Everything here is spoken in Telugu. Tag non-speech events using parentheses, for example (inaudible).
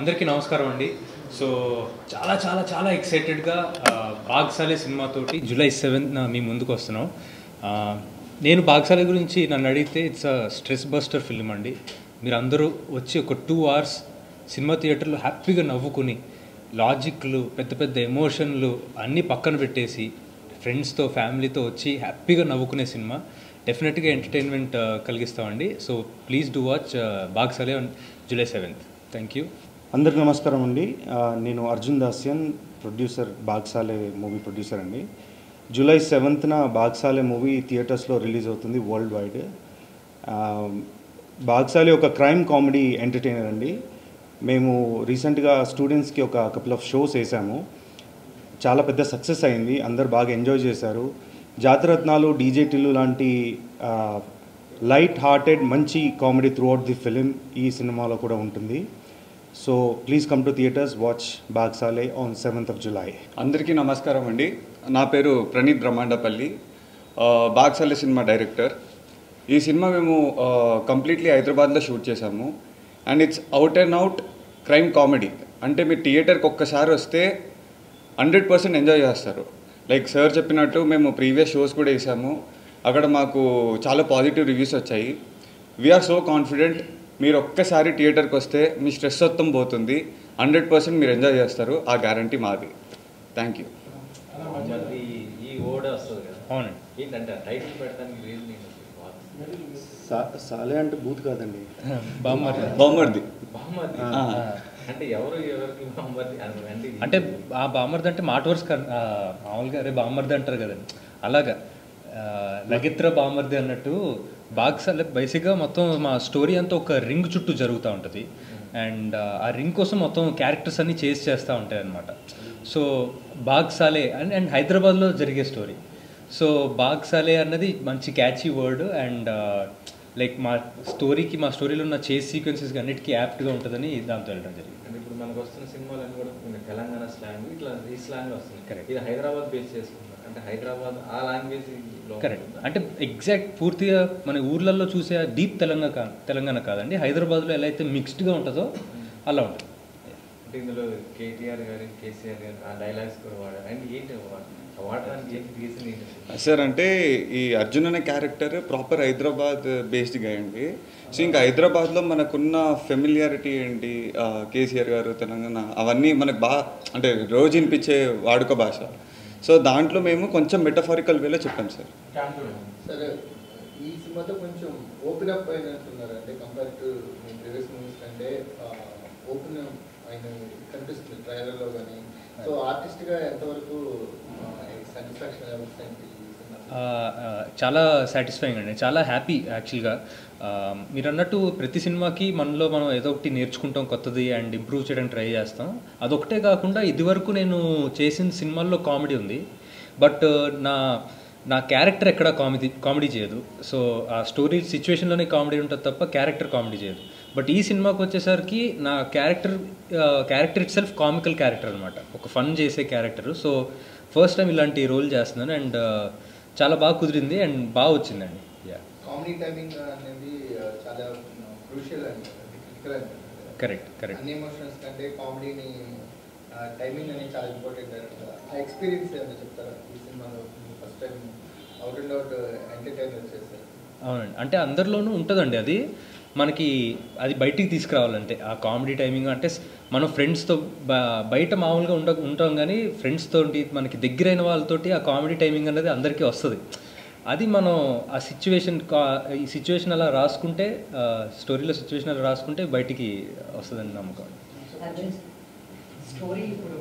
అందరికీ నమస్కారం అండి. సో చాలా చాలా చాలా ఎక్సైటెడ్గా బాగ్సాలే సినిమాతోటి జూలై సెవెన్త్ మీ ముందుకు వస్తున్నాం. నేను బాగ్సాలే గురించి నన్ను అడిగితే it's a stress buster film అండి. మీరు అందరూ వచ్చి ఒక టూ అవర్స్ సినిమా థియేటర్లో హ్యాపీగా నవ్వుకుని లాజిక్లు పెద్ద పెద్ద ఎమోషన్లు అన్నీ పక్కన పెట్టేసి ఫ్రెండ్స్తో ఫ్యామిలీతో వచ్చి హ్యాపీగా నవ్వుకునే సినిమా. డెఫినెట్గా entertainment కలిగిస్తామండి. So please do watch Bhaag Saale on July seventh. Thank you. అందరికి నమస్కారం అండి. నేను Arjun Dasyan producer Bhaag Saale movie producer అండి. జూలై సెవెంత్న బాగ్సాలే మూవీ థియేటర్స్లో రిలీజ్ అవుతుంది వరల్డ్ వైడ్. బాగ్సాలే ఒక క్రైమ్ కామెడీ ఎంటర్టైనర్ అండి. మేము రీసెంట్గా స్టూడెంట్స్కి ఒక కపుల్ ఆఫ్ షోస్ వేసాము. చాలా పెద్ద సక్సెస్ అయింది. అందరు బాగా ఎంజాయ్ చేశారు. జాతరత్నాలు డీజే టిల్లు లాంటి లైట్ హార్టెడ్ మంచి comedy throughout the film ఈ సినిమాలో కూడా ఉంటుంది. So please come to theatres watch Bhaag Saale on seventh of July అందరికీ నమస్కారం అండి. నా పేరు ప్రణీత్ బ్రహ్మాండపల్లి. బాగ్సాలే సినిమా డైరెక్టర్ ఈ సినిమా మేము కంప్లీట్లీ హైదరాబాద్లో షూట్ చేశాము. And it's out and out crime comedy అంటే మీరు థియేటర్కి ఒక్కసారి వస్తే హండ్రెడ్ పర్సెంట్ ఎంజాయ్ చేస్తారు. లైక్ సార్ చెప్పినట్టు మేము ప్రీవియస్ షోస్ కూడా వేసాము. అక్కడ మాకు చాలా పాజిటివ్ రివ్యూస్ వచ్చాయి. వీఆర్ సో కాన్ఫిడెంట్ మీరు ఒక్కసారి థియేటర్కి వస్తే మీ స్ట్రెస్ మొత్తం పోతుంది. హండ్రెడ్ పర్సెంట్ మీరు ఎంజాయ్ చేస్తారు. ఆ గ్యారంటీ మాది. Thank you. మరి ఈ ఓడ వస్తుంది కదా. అవునండి. ఏంటంటే టైటిల్ పెట్టడానికి రీజన్ ఏంటి సాలే అంటే బూత్ కాదండి. (laughs) బామ్మర్ది. ఆ. అంటే ఆ బామ్మర్ది అంటే మాట వరుస మామూలుగా అరే బామ్మర్ది అంటారు కదండి. అలాగా. లగిత్ర బామర్ది అన్నట్టు బాక్స్ బేసిక్గా మొత్తం మా స్టోరీ అంతా ఒక రింగ్ చుట్టూ జరుగుతూ ఉంటుంది. అండ్ ఆ రింగ్ కోసం మొత్తం క్యారెక్టర్స్ అన్ని చేసి చేస్తూ ఉంటాయి అనమాట సో బాగ్సాలే అండ్ అండ్ హైదరాబాద్లో జరిగే స్టోరీ సో బాగ్సాలే అన్నది మంచి క్యాచీ వర్డ్ అండ్ లైక్ మా స్టోరీకి మా స్టోరీలో ఉన్న చేస్ సీక్వెన్సెస్కి అన్నిటికీ యాప్ట్గా ఉంటుందని దాంతో వెళ్ళడం జరిగింది. అంటే ఇప్పుడు మనకు వస్తున్న సినిమాలన్నీ కూడా తెలంగాణ స్లాంగ్ ఇట్లా ఈ స్లాంగ్ వస్తుంది Correct. ఇది హైదరాబాద్ బేస్ చేసుకున్నారు అంటే హైదరాబాద్ ఆ లాంగ్వేజ్ కరెక్ట్ అంటే ఎగ్జాక్ట్ పూర్తిగా మన ఊర్లలో చూసే డీప్ తెలంగాణ తెలంగాణ కాదండి. హైదరాబాద్లో ఎలా అయితే మిక్స్డ్గా ఉంటుందో అలా ఉంటుంది. అంటే ఇందులో కేటీఆర్ గారు కేసీఆర్ గారు ఆ డైలాగ్స్ కూడా వాడారు. అండ్ ఏంటి వా- వాడడానికి ఏంటి రీజన్ ఏంటి సార్ అంటే ఈ అర్జున్ అనే క్యారెక్టర్ ప్రాపర్ హైదరాబాద్ బేస్డ్గా అండి. సో ఇంకా హైదరాబాద్లో మనకున్న ఫెమిలియారిటీ ఏంటి కేసీఆర్ గారు తెలంగాణ అవన్నీ మనకు బాగా అంటే రోజు వినిపించే వాడుక భాష. సో దాంట్లో మేము కొంచెం మెటఫారికల్ వేలో చెప్పాం సార్. సరే ఈ సినిమాతో కొంచెం ఓపెన్ అప్ అయినట్టున్నారు అంటే కంపేర్ టు ప్రీవియస్ మూవీస్ కంటే ఓపెన్ అయిన కనిపిస్తుంది ట్రైలర్లో కానీ సో ఆర్టిస్ట్గా ఎంతవరకు సాటిస్ఫాక్షన్ చాలా సాటిస్ఫైయింగ్ అండి. చాలా హ్యాపీ యాక్చువల్గా మీరు అన్నట్టు ప్రతి సినిమాకి మనలో మనం ఏదో ఒకటి నేర్చుకుంటాం కొత్తది అండ్ ఇంప్రూవ్ చేయడానికి ట్రై చేస్తాం. అదొకటే కాకుండా ఇదివరకు నేను చేసిన సినిమాల్లో కామెడీ ఉంది. బట్ నా నా క్యారెక్టర్ ఎక్కడ కామెడీ కామెడీ చేయదు. సో ఆ స్టోరీ సిచ్యువేషన్లోనే కామెడీ ఉంటుంది తప్ప క్యారెక్టర్ కామెడీ చేయదు. బట్ ఈ సినిమాకి వచ్చేసరికి నా character character itself comical character అనమాట ఒక ఫన్ చేసే క్యారెక్టర్. సో ఫస్ట్ టైం ఇలాంటి రోల్ చేస్తున్నాను అండ్ చాలా బాగా కుదిరింది అండ్ బాగా వచ్చిందండి. యా కామెడీ టైమింగ్ అనేది చాలా క్రూషియల్ కరెక్ట్ కరెక్ట్ అన్ని ఎమోషన్స్ కంటే కామెడీని టైమింగ్ అనేది చాలా ఇంపార్టెంట్ ఆ ఎక్స్పీరియన్స్ ఏమైనా చెప్తారా? ఈ సినిమాలో first time out and out entertainer చేశారు అవునండి. అంటే అందరిలోనూ ఉంటుందండి అది. మనకి అది బయటికి తీసుకురావాలంటే. ఆ కామెడీ టైమింగ్ అంటే మనం ఫ్రెండ్స్తో బయట మామూలుగా ఉండ ఉంటాం కానీ ఫ్రెండ్స్తో మనకి దగ్గరైన వాళ్ళతోటి ఆ కామెడీ టైమింగ్ అనేది అందరికీ వస్తుంది. అది మనం ఆ సిచ్యువేషన్ ఈ సిచ్యువేషన్ అలా రాసుకుంటే స్టోరీలో సిచ్యువేషన్ అలా రాసుకుంటే బయటికి వస్తుందని నమ్మకం. స్టోరీ ఇప్పుడు